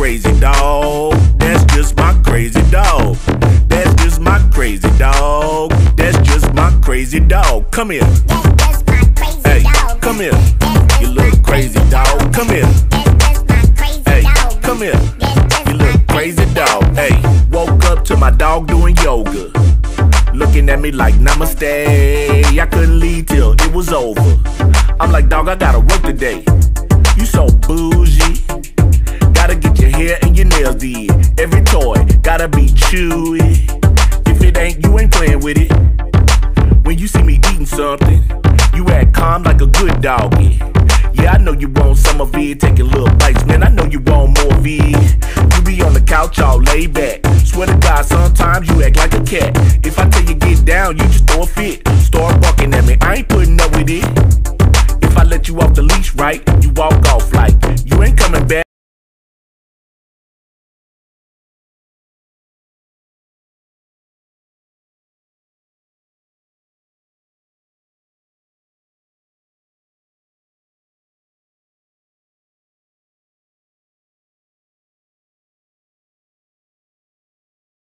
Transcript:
crazy dog. That's just my crazy dog. That's just my crazy dog. That's just my crazy dog. Come here. Hey, come here. You little crazy dog. Come here. Hey, come here. You little crazy dog. Hey, woke up to my dog doing yoga. Looking at me like namaste. I couldn't leave till it was over. I'm like, dog, I gotta work today. You so bougie. Gotta be chewy. If it ain't, you ain't playing with it. When you see me eating something, you act calm like a good doggy. Yeah, I know you want some of it, taking little bites, man. I know you want more of it. You be on the couch all laid back. Swear to God, sometimes you act like a cat. If I tell you get down, you just throw a fit. Start barking at me, I ain't putting up with it. If I let you off the leash, right, you walk